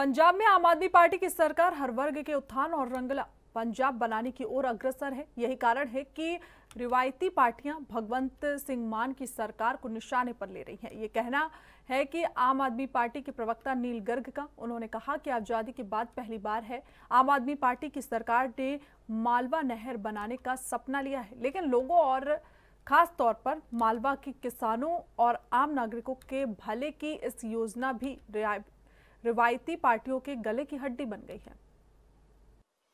पंजाब में आम आदमी पार्टी की सरकार हर वर्ग के उत्थान और रंगला। पंजाब बनाने की ओर अग्रसर है। यही कारण है कि रिवायती पार्टियाँ भगवंत सिंह मान की सरकार को निशाने पर ले रही हैं। ये कहना है कि आम आदमी पार्टी के प्रवक्ता नील गर्ग का, उन्होंने कहा कि आज़ादी के बाद पहली बार है। आम आदमी पार्टी की सरकार ने मालवा नहर बनाने का सपना लिया है। लेकिन लोगों और खास तौर पर मालवा के किसानों और आम नागरिकों के भले की इस योजना भी रिवायती पार्टियों के गले की हड्डी बन गई है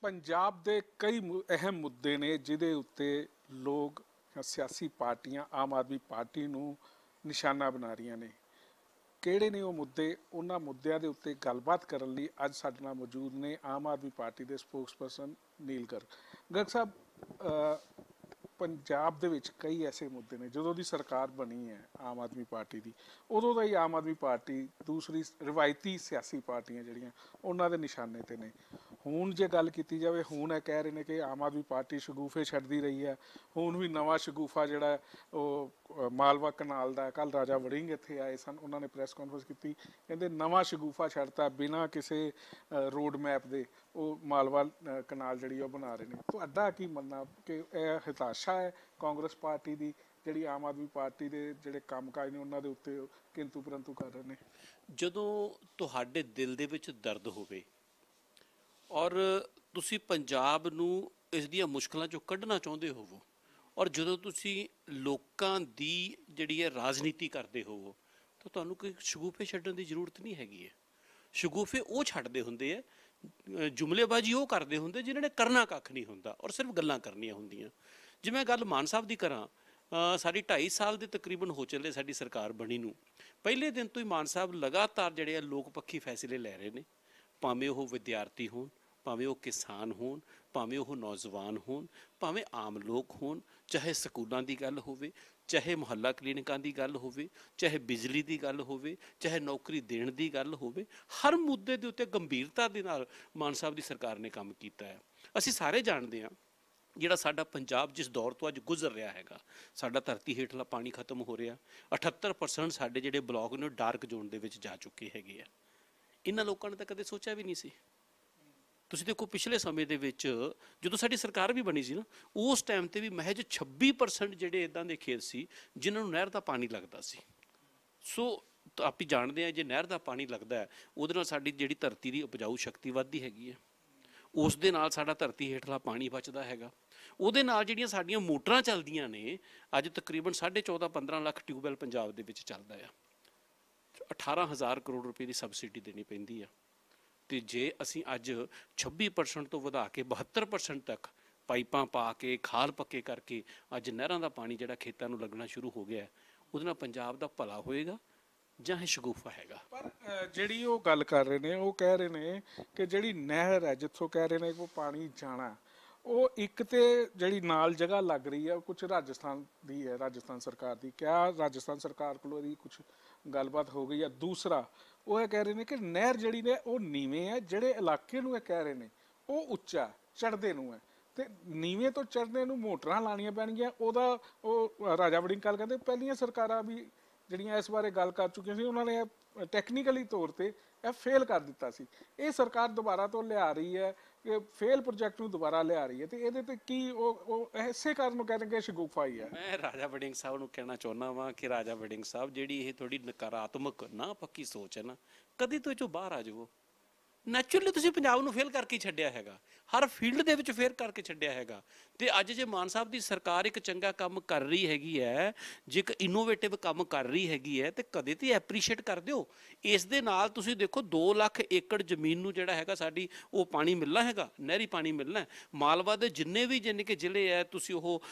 ਪੰਜਾਬ ਦੇ ਕਈ ਮੁ- ਅਹਿਮ ਮੁੱਦੇ ਨੇ ਜਿਹਦੇ ਉੱਤੇ ਲੋਕ ਜਾਂ ਸਿਆਸੀ ਪਾਰਟੀਆਂ ਆਮ ਆਦਮੀ ਪਾਰਟੀ ਨੂੰ ਨਿਸ਼ਾਨਾ ਬਣਾ ਰਹੀਆਂ ਨੇ ਕਿਹੜੇ ਨੇ ਉਹ ਮੁੱਦੇ ਉਹਨਾਂ ਮੁੱਦਿਆਂ ਦੇ ਉੱਤੇ ਗੱਲਬਾਤ ਕਰਨ ਲਈ ਅੱਜ ਸਾਡੇ ਨਾਲ ਮੌਜੂਦ ਨੇ ਆਮ ਆਦਮੀ ਪਾਰਟੀ ਦੇ ਸਪੋਕਸਪਰਸਨ ਨੀਲ ਗਰਗ ਗਰਗ ਸਾਹਿਬ ਅਹ, ਪੰਜਾਬ ਦੇ ਵਿੱਚ ਕਈ ਐਸੇ ਮੁੱਦੇ ਨੇ, ਜਦੋਂ ਦੀ ਸਰਕਾਰ ਬਣੀ ਹੈ ਆਮ ਆਦਮੀ ਪਾਰਟੀ ਦੀ, ਉਦੋਂ ਦਾ ਹੀ ਆਮ ਆਦਮੀ ਪਾਰਟੀ ਦੂਸਰੀ ਰਵਾਇਤੀ ਸਿਆਸੀ ਪਾਰਟੀਆਂ ਜਿਹੜੀਆਂ, ਉਹਨਾਂ ਦੇ ਨਿਸ਼ਾਨੇ ਤੇ ਨੇ। ਹੁਣ ਜੇ ਗੱਲ ਕੀਤੀ ਜਾਵੇ, ਹੁਣ ਇਹ ਕਹਿ ਰਹੇ ਨੇ ਕਿ ਆਮ ਆਦਮੀ ਪਾਰਟੀ ਸ਼ਗੂਫੇ ਛੱਡਦੀ ਰਹੀ ਹੈ। ਹੁਣ ਵੀ ਨਵਾਂ ਸ਼ਗੂਫਾ ਜਿਹੜਾ ਉਹ ਮਾਲਵਾ ਕਨਾਲ ਦਾ ਕੱਲ ਰਾਜਾ ਵੜਿੰਗ ਇੱਥੇ ਆਏ ਸਨ, ਉਹਨਾਂ ਨੇ ਪ੍ਰੈਸ ਕਾਨਫਰੰਸ ਕੀਤੀ। ਕਹਿੰਦੇ ਨਵਾਂ ਸ਼ਗੂਫਾ ਛੱਡਤਾ ਬਿਨਾਂ ਕਿਸੇ ਰੋਡ ਮੈਪ ਦੇ, ਉਹ ਮਾਲਵਾ ਕਨਾਲ ਜਿਹੜੀ ਉਹ ਬਣਾ ਰਹੇ ਨੇ। ਤੁਹਾਡਾ ਕੀ ਮੰਨਣਾ ਕਿ ਇਹ ਹਤਾਸ਼ਾ ਹੈ ਕਾਂਗਰਸ ਪਾਰਟੀ ਦੀ? ਜਿਹੜੀ ਆਮ ਆਦਮੀ ਪਾਰਟੀ ਦੇ ਜਿਹੜੇ ਕੰਮਕਾਜ ਨੇ, ਉਹਨਾਂ ਦੇ ਉੱਤੇ ਉਹ ਕਿੰਤੂ ਪਰੰਤੂ ਕਰ ਰਹੇ ਨੇ? ਜਦੋਂ ਤੁਹਾਡੇ ਦਿਲ ਦੇ ਵਿੱਚ ਦਰਦ ਹੋਵੇ ਔਰ ਤੁਸੀਂ ਪੰਜਾਬ ਨੂੰ ਇਸ ਦੀਆਂ ਮੁਸ਼ਕਲਾਂ ਚੋਂ ਕੱਢਣਾ ਚਾਹੁੰਦੇ ਹੋਵੋ, ਔਰ ਜਦੋਂ ਤੁਸੀਂ ਲੋਕਾਂ ਦੀ ਜਿਹੜੀ ਹੈ ਰਾਜਨੀਤੀ ਕਰਦੇ ਹੋਵੋ, ਤਾਂ ਤੁਹਾਨੂੰ ਕੋਈ ਸ਼ਗੂਫੇ ਛੱਡਣ ਦੀ ਜ਼ਰੂਰਤ ਨਹੀਂ ਹੈਗੀ ਹੈ। ਸ਼ਗੂਫੇ ਉਹ ਛੱਡਦੇ ਹੁੰਦੇ ਆ ਜੁਮਲੇਬਾਜ਼ੀ ਉਹ ਕਰਦੇ ਹੁੰਦੇ ਜਿਨ੍ਹਾਂ ਨੇ ਕਰਨਾ ਕੱਖ ਨਹੀਂ ਹੁੰਦਾ ਔਰ ਸਿਰਫ ਗੱਲਾਂ ਕਰਨੀਆਂ ਹੁੰਦੀਆਂ। ਜਿਵੇਂ ਗੱਲ ਮਾਨ ਸਾਹਿਬ ਦੀ ਕਰਾਂ ਸਾਡੀ 2.5 ਸਾਲ ਦੇ ਤਕਰੀਬਨ ਹੋ ਚੱਲੇ ਸਾਡੀ ਸਰਕਾਰ ਬਣੀ ਨੂੰ, ਪਹਿਲੇ ਦਿਨ ਤੋਂ ਹੀ ਮਾਨ ਸਾਹਿਬ ਲਗਾਤਾਰ ਜਿਹੜੇ ਆ ਲੋਕ ਪੱਖੀ ਫੈਸਲੇ ਲੈ ਰਹੇ ਨੇ। ਭਾਵੇਂ ਉਹ ਵਿਦਿਆਰਥੀ ਹੋਣ, ਭਾਵੇਂ ਉਹ ਕਿਸਾਨ ਹੋਣ, ਭਾਵੇਂ ਉਹ ਨੌਜਵਾਨ ਹੋਣ, ਭਾਵੇਂ ਆਮ ਲੋਕ ਹੋਣ, ਚਾਹੇ ਸਕੂਲਾਂ ਦੀ ਗੱਲ ਹੋਵੇ, ਚਾਹੇ ਮੁਹੱਲਾ ਕਲੀਨਿਕਾਂ ਦੀ ਗੱਲ ਹੋਵੇ, ਚਾਹੇ ਬਿਜਲੀ ਦੀ ਗੱਲ ਹੋਵੇ, ਚਾਹੇ ਨੌਕਰੀ ਦੇਣ ਦੀ ਗੱਲ ਹੋਵੇ, ਹਰ ਮੁੱਦੇ ਦੇ ਉੱਤੇ ਗੰਭੀਰਤਾ ਦੇ ਨਾਲ ਮਾਨ ਸਾਹਿਬ ਦੀ ਸਰਕਾਰ ਨੇ ਕੰਮ ਕੀਤਾ ਹੈ। ਅਸੀਂ ਸਾਰੇ ਜਾਣਦੇ ਹਾਂ ਜਿਹੜਾ ਸਾਡਾ ਪੰਜਾਬ ਜਿਸ ਦੌਰ ਤੋਂ ਅੱਜ ਗੁਜ਼ਰ ਰਿਹਾ ਹੈਗਾ, ਸਾਡਾ ਧਰਤੀ ਹੇਠਲਾ ਪਾਣੀ ਖਤਮ ਹੋ ਰਿਹਾ 78% ਸਾਡੇ ਜਿਹੜੇ ਬਲਾਕ ਨੇ ਡਾਰਕ ਜ਼ੋਨ ਦੇ ਵਿੱਚ ਜਾ ਚੁੱਕੇ ਹੈਗੇ ਆ। ਇਹਨਾਂ ਲੋਕਾਂ ਨੇ ਤਾਂ ਕਦੇ ਸੋਚਿਆ ਵੀ ਨਹੀਂ ਸੀ। ਤੁਸੀਂ ਦੇਖੋ, ਪਿਛਲੇ ਸਮੇਂ ਦੇ ਵਿੱਚ ਜਦੋਂ ਸਾਡੀ ਸਰਕਾਰ ਵੀ ਬਣੀ ਸੀ ਨਾ, ਉਸ ਟਾਈਮ ਤੇ ਵੀ ਮਹਿਜ 26% ਜਿਹੜੇ ਇਦਾਂ ਦੇ ਖੇਤ ਸੀ, ਜਿਨ੍ਹਾਂ ਨੂੰ ਨਹਿਰ ਦਾ ਪਾਣੀ ਲੱਗਦਾ ਸੀ। ਸੋ ਆਪ ਹੀ ਜਾਣਦੇ ਆ, ਜੇ ਨਹਿਰ ਦਾ ਪਾਣੀ ਲੱਗਦਾ ਹੈ, ਉਹਦੇ ਨਾਲ ਸਾਡੀ ਜਿਹੜੀ ਧਰਤੀ ਦੀ ਉਪਜਾਊ ਸ਼ਕਤੀ ਵੱਧਦੀ ਹੈਗੀ ਹੈ। ਉਸ ਦੇ ਨਾਲ ਸਾਡਾ ਧਰਤੀ ਹੇਠਲਾ ਪਾਣੀ ਬਚਦਾ ਹੈਗਾ। ਉਹਦੇ ਨਾਲ ਜਿਹੜੀਆਂ ਸਾਡੀਆਂ ਮੋਟਰਾਂ ਚੱਲਦੀਆਂ ਨੇ, ਅੱਜ ਤਕਰੀਬਨ 14.5 15 ਲੱਖ ਟਿਊਬਵੈਲ ਪੰਜਾਬ ਦੇ ਵਿੱਚ ਚੱਲਦਾ ਆ। 18000 ਕਰੋੜ ਰੁਪਏ ਦੀ ਸਬਸਿਡੀ ਦੇਣੀ ਪੈਂਦੀ ਆ। ਤੇ ਜੇ ਅਸੀਂ ਅੱਜ 26% ਤੋਂ ਵਧਾ ਕੇ 72% ਤੱਕ ਪਾਈਪਾਂ ਪਾ ਕੇ, ਖਾਲ ਪੱਕੇ ਕਰਕੇ ਅੱਜ ਨਹਿਰਾਂ ਦਾ ਪਾਣੀ ਜਿਹੜਾ ਖੇਤਾਂ ਨੂੰ ਲੱਗਣਾ ਸ਼ੁਰੂ ਹੋ ਗਿਆ, ਉਹਦੇ ਨਾਲ ਪੰਜਾਬ ਦਾ ਭਲਾ ਹੋਏਗਾ ਜਾਂ ਇਹ ਸ਼ਗੂਫਾ ਹੈਗਾ? ਪਰ ਜਿਹੜੀ ਉਹ ਗੱਲ ਕਰ ਰਹੇ ਨੇ, ਉਹ ਕਹਿ ਰਹੇ ਨੇ ਕਿ ਜਿਹੜੀ ਨਹਿਰ ਹੈ, ਜਿੱਥੋਂ ਕਹਿ ਰਹੇ ਨੇ ਕਿ ਉਹ ਪਾਣੀ ਜਾਣਾ ਉਹ ਇੱਕ ਤੇ ਜਿਹੜੀ ਨਾਲ ਜਗ੍ਹਾ ਲੱਗ ਰਹੀ ਹੈ ਉਹ ਕੁਝ ਰਾਜਸਥਾਨ ਦੀ ਹੈ, ਰਾਜਸਥਾਨ ਸਰਕਾਰ ਦੀ। ਕਿਆ ਰਾਜਸਥਾਨ ਸਰਕਾਰ ਕੋਲੋਂ ਇਹਦੀ ਕੁਝ ਗੱਲਬਾਤ ਹੋ ਗਈ? ਹੈ ਦੂਸਰਾ, ਉਹ ਇਹ ਕਹਿ ਰਹੇ ਨੇ ਕਿ ਨਹਿਰ ਜਿਹੜੀ ਨੇ, ਉਹ ਨੀਵੇਂ ਹੈ ਜਿਹੜੇ ਇਲਾਕੇ ਨੂੰ ਇਹ ਕਹਿ ਰਹੇ ਨੇ, ਉਹ ਉੱਚਾ ਚੜਦੇ ਨੂੰ ਹੈ। ਤੇ ਨੀਵੇਂ ਤੋਂ ਚੜ੍ਹਦੇ ਨੂੰ ਮੋਟਰਾਂ ਲਾਣੀਆਂ ਪੈਣਗੀਆਂ, ਉਹਦਾ ਉਹ ਰਾਜਾ ਵੜਿੰਗ ਕੱਲ ਕਹਿੰਦੇ, ਪਹਿਲੀਆਂ ਸਰਕਾਰਾਂ ਵੀ ਜਿਹੜੀਆਂ ਇਸ ਬਾਰੇ ਗੱਲ ਕਰ ਚੁੱਕੀਆਂ ਸੀ, ਉਹਨਾਂ ਨੇ ਟੈਕਨੀਕਲੀ ਤੌਰ ਤੇ ਇਹ ਫੇਲ ਕਰ ਦਿੱਤਾ ਸੀ। ਇਹ ਸਰਕਾਰ ਦੁਬਾਰਾ ਤੋਂ ਲਿਆ ਰਹੀ ਹੈ ਫੇਲ ਪ੍ਰੋਜੈਕਟ ਨੂੰ ਦੁਬਾਰਾ ਲਿਆ ਰਹੀ ਹੈ ਤੇ ਇਹਦੇ ਤੇ ਕੀ ਉਹ ਉਹ ਇਸੇ ਕਾਰਨ ਨੂੰ ਕਹਿੰਦੇ ਕਿ ਸ਼ਗੂਫਾ ਹੀ ਹੈ। ਮੈਂ ਰਾਜਾ ਵੜਿੰਗ ਸਾਹਿਬ ਨੂੰ ਕਹਿਣਾ ਚਾਹੁੰਦਾ ਵਾਂ ਕਿ ਰਾਜਾ ਵੜਿੰਗ ਸਾਹਿਬ, ਜਿਹੜੀ ਇਹ ਥੋੜੀ ਨਕਾਰਾਤਮਕ ਨਾ ਪੱਕੀ ਸੋਚ ਹੈ ਨਾ, ਕਦੀ ਤੋਂ ਇਹ ਚੋਂ ਬਾਹਰ ਆ ਜਾਵੋ। ਨੈਚੁਰਲੀ ਤੁਸੀਂ ਪੰਜਾਬ ਨੂੰ ਫੇਲ ਕਰਕੇ ਛੱਡਿਆ ਹੈਗਾ। ਹਰ ਫੀਲਡ ਦੇ ਵਿੱਚ ਫੇਲ ਕਰਕੇ ਛੱਡਿਆ ਹੈਗਾ। ਤੇ ਅੱਜ ਜੇ ਮਾਨ ਸਾਹਿਬ ਦੀ ਸਰਕਾਰ ਇੱਕ ਚੰਗਾ ਕੰਮ ਕਰ ਰਹੀ ਹੈਗੀ ਹੈ, ਜੇ ਇੱਕ ਇਨੋਵੇਟਿਵ ਕੰਮ ਕਰ ਰਹੀ ਹੈਗੀ ਹੈ, ਤੇ ਕਦੇ ਤੇ ਐਪਰੀਸ਼ੀਏਟ ਕਰ ਦਿਓ। ਇਸ ਦੇ ਨਾਲ ਤੁਸੀਂ ਦੇਖੋ 2 ਲੱਖ ਏਕੜ ਜ਼ਮੀਨ ਨੂੰ ਜਿਹੜਾ ਹੈਗਾ ਸਾਡੀ ਉਹ ਪਾਣੀ ਮਿਲਣਾ ਹੈਗਾ, ਨਹਿਰੀ ਪਾਣੀ ਮਿਲਣਾ ਮਾਲਵਾ ਦੇ ਜਿੰਨੇ ਵੀ ਜਿੰਨੇ ਕਿ ਜ਼ਿਲ੍ਹੇ ਹੈ, ਤੁਸੀਂ ਉਹ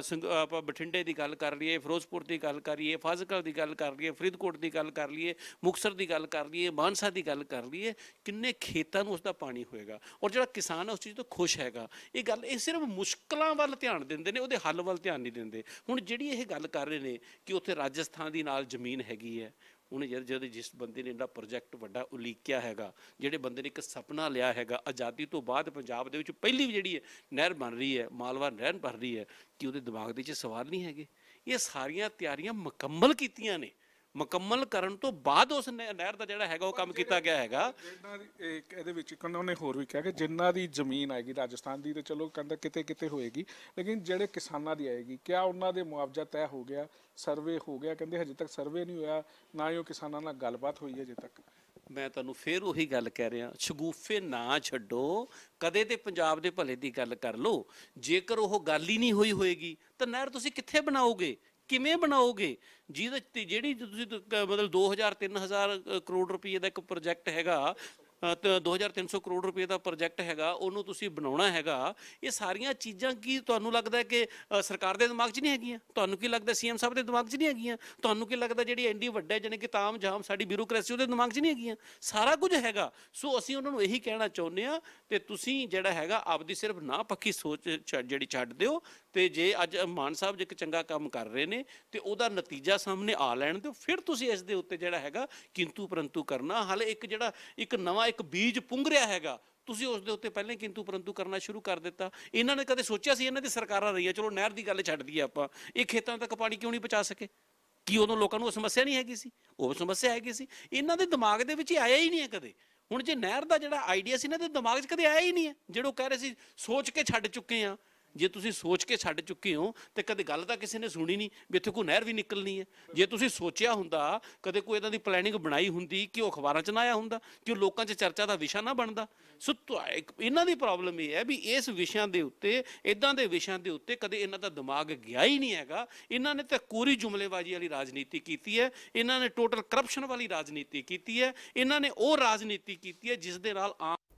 ਸੰਗ- ਆਪਾਂ ਬਠਿੰਡੇ ਦੀ ਗੱਲ ਕਰ ਲਈਏ, ਫਿਰੋਜ਼ਪੁਰ ਦੀ ਗੱਲ ਕਰੀਏ ਫਾਜ਼ਿਲਕਾ ਦੀ ਗੱਲ ਕਰ ਲਈਏ, ਫਰੀਦਕੋਟ ਦੀ ਗੱਲ ਕਰ ਲਈਏ, ਮੁਕਤਸਰ ਦੀ ਗੱਲ ਕਰ ਲਈਏ, ਮਾਨਸਾ ਦੀ ਗੱਲ ਕਰ ਲਈਏ, ਕਿੰਨੇ ਖੇਤਾਂ ਨੂੰ ਉਸ ਦਾ ਪਾਣੀ ਹੋਏਗਾ। ਔਰ ਜਿਹੜਾ ਕਿਸਾਨ ਉਸ ਚੀਜ਼ ਤੋਂ ਖੁਸ਼ ਹੈਗਾ। ਇਹ ਗੱਲ, ਇਹ ਸਿਰਫ ਮੁਸ਼ਕਲਾਂ ਵੱਲ ਧਿਆਨ ਦਿੰਦੇ ਨੇ, ਉਹਦੇ ਹੱਲ ਵੱਲ ਧਿਆਨ ਨਹੀਂ ਦਿੰਦੇ। ਹੁਣ ਜਿਹੜੀ ਇਹ ਗੱਲ ਕਰ ਰਹੇ ਨੇ ਕਿ ਉੱਥੇ ਰਾਜਸਥਾਨ ਦੀ ਨਾਲ ਜ਼ਮੀਨ ਹੈਗੀ ਹੈ ਹੁਣ ਜਦ ਜਦ ਜਿਸ ਬੰਦੇ ਨੇ ਇਹਦਾ ਪ੍ਰੋਜੈਕਟ ਵੱਡਾ ਉਲੀਕਿਆ ਹੈਗਾ, ਜਿਹੜੇ ਬੰਦੇ ਨੇ ਇੱਕ ਸੁਪਨਾ ਲਿਆ ਹੈਗਾ, ਆਜ਼ਾਦੀ ਤੋਂ ਬਾਅਦ ਪੰਜਾਬ ਦੇ ਵਿੱਚ ਪਹਿਲੀ ਵੀ ਜਿਹੜੀ ਹੈ ਨਹਿਰ ਬਣ ਰਹੀ ਹੈ, ਮਾਲਵਾ ਨਹਿਰ ਬਣ ਰਹੀ ਹੈ, ਕਿ ਉਹਦੇ ਦਿਮਾਗ ਦੇ ਵਿੱਚ ਸਵਾਲ ਨਹੀਂ ਹੈਗੇ? ਇਹ ਸਾਰੀਆਂ ਤਿਆਰੀਆਂ ਮੁਕੰਮਲ ਕੀਤੀਆਂ ਨੇ। ਮੁਕੰਮਲ ਕਰਨ ਤੋਂ ਬਾਅਦ ਉਸ ਨਹਿ- ਨਹਿਰ ਦਾ ਜਿਹੜਾ ਹੈਗਾ ਉਹ ਕੰਮ ਕੀਤਾ ਗਿਆ ਹੈਗਾ। ਇਹਦੇ ਵਿੱਚ ਇੱਕ ਉਹਨਾਂ ਹੋਰ ਵੀ ਕਿਹਾ ਕਿ ਜਿਨ੍ਹਾਂ ਦੀ ਜ਼ਮੀਨ ਆਏਗੀ ਰਾਜਸਥਾਨ ਦੀ ਤੇ ਚਲੋ ਕਹਿੰਦਾ ਕਿਤੇ ਕਿਤੇ ਹੋਏਗੀ ਲੇਕਿਨ ਜਿਹੜੇ ਕਿਸਾਨਾਂ ਦੀ ਆਏਗੀ ਕਿਆ ਉਹਨਾਂ ਦੇ ਮੁਆਵਜ਼ਾ ਤੈਅ ਹੋ ਗਿਆ ਸਰਵੇ ਹੋ ਗਿਆ ਕਹਿੰਦੇ ਹਜੇ ਤੱਕ ਸਰਵੇ ਨਹੀਂ ਹੋਇਆ ਨਾ ਹੀ ਉਹ ਕਿਸਾਨਾਂ ਨਾਲ ਗੱਲਬਾਤ ਹੋਈ ਹੈ ਹਜੇ ਤੱਕ। ਮੈਂ ਤੁਹਾਨੂੰ ਫੇਰ ਉਹੀ ਗੱਲ ਕਹਿ ਰਿਹਾ ਸ਼ਗੂਫੇ ਨਾ ਛੱਡੋ ਕਦੇ ਤੇ ਪੰਜਾਬ ਦੇ ਭਲੇ ਦੀ ਗੱਲ ਕਰ ਲਓ ਜੇਕਰ ਉਹ ਗੱਲ ਹੀ ਨਹੀਂ ਹੋਈ ਹੋਏਗੀ ਤਾਂ ਨਹਿਰ ਤੁਸੀਂ ਕਿੱਥੇ ਬਣਾਓਗੇ? ਕਿਵੇਂ ਬਣਾਓਗੇ? ਜਿਹਦੇ ਜਿਹੜੀ ਤੁਸੀਂ ਤ- ਕ- ਮਤਲਬ 2000 3000 ਕਰੋੜ ਰੁਪਏ ਦਾ ਇੱਕ ਪ੍ਰੋਜੈਕਟ ਹੈਗਾ 2300 ਕਰੋੜ ਰੁਪਏ ਦਾ ਪ੍ਰੋਜੈਕਟ ਹੈਗਾ, ਉਹਨੂੰ ਤੁਸੀਂ ਬਣਾਉਣਾ ਹੈਗਾ, ਇਹ ਸਾਰੀਆਂ ਚੀਜ਼ਾਂ ਕੀ ਤੁਹਾਨੂੰ ਲੱਗਦਾ ਕਿ ਸਰਕਾਰ ਦੇ ਦਿਮਾਗ 'ਚ ਨਹੀਂ ਹੈਗੀਆਂ? ਤੁਹਾਨੂੰ ਕੀ ਲੱਗਦਾ ਸੀਐਮ ਸਾਹਿਬ ਦੇ ਦਿਮਾਗ 'ਚ ਨਹੀਂ ਹੈਗੀਆਂ? ਤੁਹਾਨੂੰ ਕੀ ਲੱਗਦਾ ਜਿਹੜੀ ਐਂਡੀ ਵੱਡਾ ਜਾਣੀ ਕਿ ਤਾਮ ਜਾਮ ਸਾਡੀ ਬਿਊਰੋਕ੍ਰੇਸੀ, ਉਹਦੇ ਦਿਮਾਗ 'ਚ ਨਹੀਂ ਹੈਗੀਆਂ? ਸਾਰਾ ਕੁਝ ਹੈਗਾ। ਸੋ ਅਸੀਂ ਉਹਨਾਂ ਨੂੰ ਇਹੀ ਕਹਿਣਾ ਚਾਹੁੰਦੇ ਆ ਤੇ ਤੁਸੀਂ ਜਿਹੜਾ ਹੈਗਾ, ਆਪਦੀ ਸਿਰਫ ਨਾ ਪੱਕੀ ਸੋਚ ਛੱਡ- ਜਿਹੜੀ ਛੱਡ ਦਿਓ ਤੇ ਜੇ ਅੱਜ ਮਾਨ ਸਾਹਿਬ ਜੇ ਇੱਕ ਚੰਗਾ ਕੰਮ ਕਰ ਰਹੇ ਨੇ ਤੇ ਉਹਦਾ ਨਤੀਜਾ ਸਾਹਮਣੇ ਆ ਲੈਣ ਦਿਓ, ਫਿਰ ਤੁਸੀਂ ਇਸ ਦੇ ਉੱਤੇ ਜਿਹੜਾ ਹੈਗਾ ਕਿੰਤੂ ਪਰੰਤੂ ਕਰਨਾ। ਹਾਲੇ ਇੱਕ ਜਿਹੜਾ, ਇੱਕ ਨਵਾਂ ਇੱਕ ਬੀਜ ਪੁੰਗ ਰਿਹਾ ਹੈਗਾ। ਤੁਸੀਂ ਉਸ ਦੇ ਉੱਤੇ ਪਹਿਲਾਂ ਕਿੰਤੂ ਪਰੰਤੂ ਕਰਨਾ ਸ਼ੁਰੂ ਕਰ ਦਿੱਤਾ। ਇਹਨਾਂ ਨੇ ਕਦੇ ਸੋਚਿਆ ਸੀ ਇਹਨਾਂ ਦੀ ਸਰਕਾਰਾਂ ਰਹੀਆਂ? ਚਲੋ ਨਹਿਰ ਦੀ ਗੱਲ ਛੱਡ ਦਈਏ ਆਪਾਂ। ਇਹ ਖੇਤਾਂ ਤੱਕ ਪਾਣੀ ਕਿਉਂ ਨਹੀਂ ਪਹੁੰਚਾ ਸਕੇ? ਕੀ ਉਦੋਂ ਲੋਕਾਂ ਨੂੰ ਉਹ ਸਮੱਸਿਆ ਨਹੀਂ ਹੈਗੀ ਸੀ? ਉਹ ਸਮੱਸਿਆ ਹੈਗੀ ਸੀ। ਇਹਨਾਂ ਦੇ ਦਿਮਾਗ ਦੇ ਵਿੱਚ ਆਇਆ ਹੀ ਨਹੀਂ ਹੈ ਕਦੇ। ਹੁਣ ਜੇ ਨਹਿਰ ਦਾ ਜਿਹੜਾ ਆਈਡੀਆ ਸੀ, ਇਹਨਾਂ ਦੇ ਦਿਮਾਗ 'ਚ ਕਦੇ ਆਇਆ ਹੀ ਨਹੀਂ ਹੈ। ਜਿਹੜੋ ਕਹਿ ਰਹੇ ਸੀ, ਸੋਚ ਕੇ ਛੱਡ ਚੁੱਕੇ ਆ ਜੇ ਤੁਸੀਂ ਸੋਚ ਕੇ ਛੱਡ ਚੁੱਕੇ ਹੋ, ਤੇ ਕਦੇ ਗੱਲ ਤਾਂ ਕਿਸੇ ਨੇ ਸੁਣੀ ਨਹੀਂ ਵੀ ਇੱਥੇ ਕੋਈ ਨਹਿਰ ਵੀ ਨਿਕਲਣੀ ਹੈ। ਜੇ ਤੁਸੀਂ ਸੋਚਿਆ ਹੁੰਦਾ, ਕਦੇ ਕੋਈ ਇਦਾਂ ਦੀ ਪਲੈਨਿੰਗ ਬਣਾਈ ਹੁੰਦੀ ਕਿ ਉਹ ਅਖਬਾਰਾਂ 'ਚ ਨਾ ਆਇਆ ਹੁੰਦਾ, ਕਿ ਉਹ ਲੋਕਾਂ 'ਚ ਚਰਚਾ ਦਾ ਵਿਸ਼ਾ ਨਾ ਬਣਦਾ। ਸੋ ਇਹਨਾਂ ਦੀ ਪ੍ਰੋਬਲਮ ਇਹ ਹੈ ਵੀ ਇਸ ਵਿਸ਼ਿਆਂ ਦੇ ਉੱਤੇ ਇਦਾਂ ਦੇ ਵਿਸ਼ਿਆਂ ਦੇ ਉੱਤੇ ਕਦੇ ਇਹਨਾਂ ਦਾ ਦਿਮਾਗ ਗਿਆ ਹੀ ਨਹੀਂ ਹੈਗਾ। ਇਹਨਾਂ ਨੇ ਤਾਂ ਕੋਰੀ ਜੁਮਲੇਬਾਜ਼ੀ ਵਾਲੀ ਰਾਜਨੀਤੀ ਕੀਤੀ ਹੈ, ਇਹਨਾਂ ਨੇ ਟੋਟਲ ਕਰਪਸ਼ਨ ਵਾਲੀ ਰਾਜਨੀਤੀ ਕੀਤੀ ਹੈ, ਇਹਨਾਂ ਨੇ ਉਹ ਰਾਜਨੀਤੀ ਕੀਤੀ ਹੈ ਜਿਸ ਦੇ ਨਾਲ ਆਮ